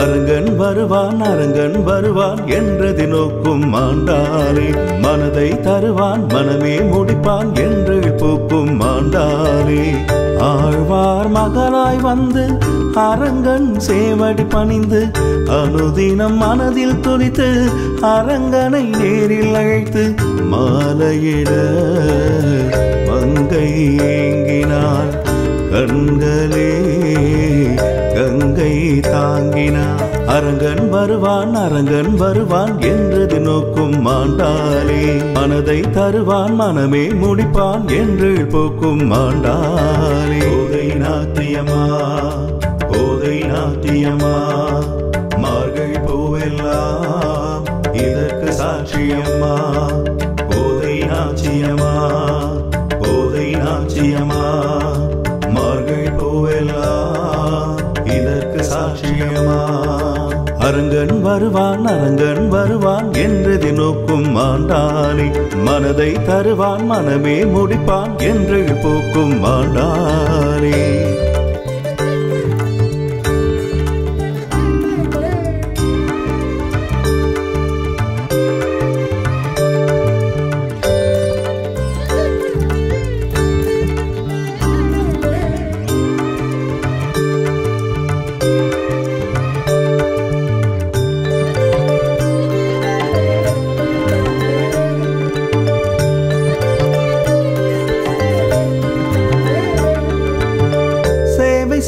வருவான் அரங்கன் வருவான் என்றது நோக்கும் மாண்டாலே மனதை தருவான் மனமே முடிப்பான் என்று பூக்கும் மாண்டாலே ஆழ்வார் மகளாய் வந்து அரங்கன் சேவடி பணிந்து அனுதினம் மனதில் துளித்து அரங்கனை நேரில் அழைத்து மாலையிட மங்கை ஏங்கினாள் கண்களே. கங்கை தாங்கினார் அரங்கன் வருவான் அரங்கன் வருவான் என்றது நோக்கும் மாண்டாலே மனதை தருவான் மனமே முடிப்பான் என்று போக்கும் மாண்டாலே ஓதை நாத்தியமா ஓதை நாத்தியமா மார்கள் பூவெல்லாம் இதற்கு சாட்சியம்மா. ஓதை நாச்சியமா வருவான் அரங்கன் வருவான் என்றது நோக்கும் ஆண்டானே. மனதை தருவான் மனமே முடிப்பான் என்று போக்கும் ஆண்டானே.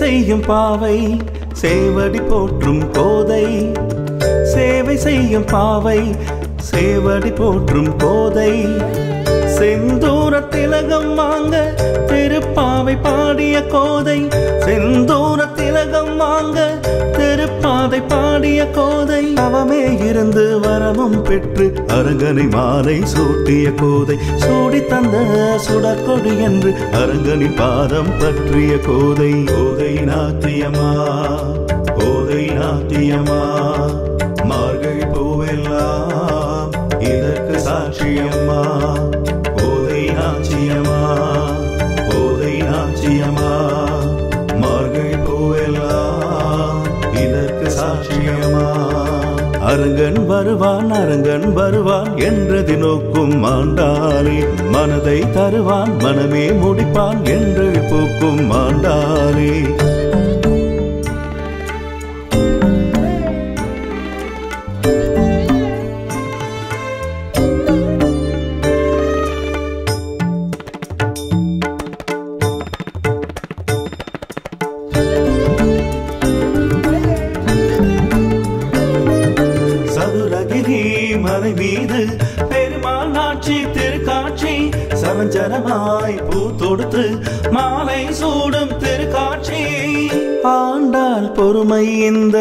செய்யும் பாவை சேவடி போற்றும் கோதை. சேவை செய்யும் பாவை சேவடி போற்றும் கோதை. செந்தூர திலகம் வாங்க திருப்பாவை பாடிய கோதை. செந்தூர திலகம் வாங்க திருப்பாதை பாடிய கோதை. அவமே இருந்து வரமும் பெற்று அரங்கனை மாலை சூட்டிய கோதை. சூடி தந்த சுடற்கொடி என்று அரங்கனின் பாதம் பற்றிய கோதை. கோதை நாத்தியமா கோதை நாத்தியமா மார்கழி பூவெல்லாம் இதற்கு சாட்சியம்மா. வருவான் என்றது நோக்கும் மாண்டாலே மனதை தருவான் மனமே முடிப்பான் என்று பூக்கும் மாண்டாலே மீது பெருமாள் நாட்சி திருக்காட்சி சரஞ்சரமாய் பூ தொடுத்து மாலை சூடும் திருக்காட்சி. ஆண்டாள் பொறுமை இந்த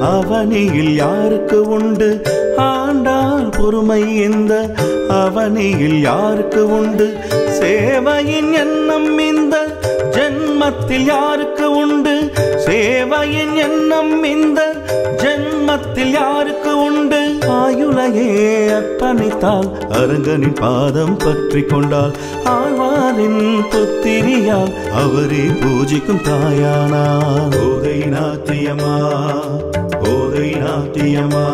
அவனியில் யாருக்கு உண்டு? ஆண்டாள் பொறுமை இந்த அவனியில் யாருக்கு உண்டு? சேவையின் எண்ணம் இந்த ஜென்மத்தில் யாருக்கு உண்டு? சேவையின் எண்ணம் இந்த ஜென்மத்தில் யாருக்கு உண்டு? ஆயுளையே கற்பனைத்தால் அரங்கனின் பாதம் பற்றி கொண்டால் ஆழ்வாரின் புத்திரியால் அவரே பூஜிக்கும் தாயானார். ஓதை நாத்தியமா ஓதை நாத்தியமா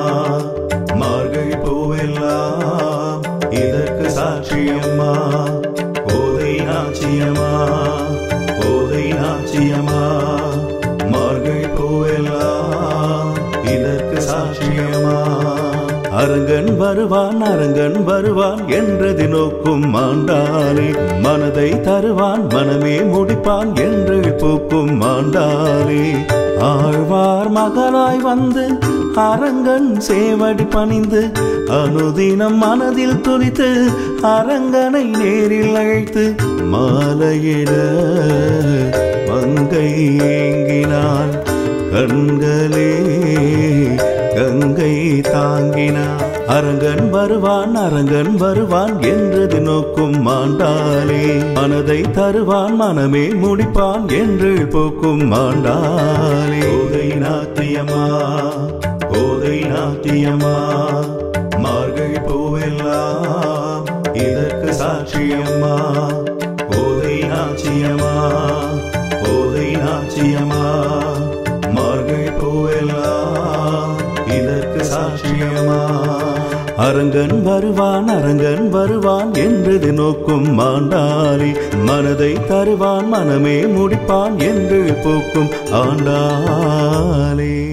மார்கழி பூவெல்லாம் இதற்கு சாட்சியம்மா. ஓதை நாச்சியமா வருவான் அரங்கன் வருவான் என்றது நோக்கும் மாண்டாளே மனதை தருவான் மனமே முடிப்பான் என்று பூக்கும் மாண்டாளே ஆழ்வார் மகளாய் வந்து அரங்கன் சேவடி பணிந்து அனுதினம் மனதில் துதித்து அரங்கனை நேரில் அழைத்து மாலையிட மங்கை ஏங்கினாள் கண்களே. கங்கை தாங்கினார் அரங்கன் வருவான் அரங்கன் வருவான் என்றது நோக்கும் மாண்டாலே மனதை தருவான் மனமே முடிப்பான் என்று போக்கும் மாண்டாலே ஓதை நாத்தியமா ஓதை நாத்தியமா மார்கழி பூவெல்லாம் இதற்கு சாட்சியம்மா. ஓதை நாச்சியமா இதற்கு சாட்சியமா? அரங்கன் வருவான் அரங்கன் வருவான் என்றது நோக்கும் ஆண்டாளி. மனதை தருவான் மனமே முடிப்பான் என்று போக்கும் ஆண்டாளே.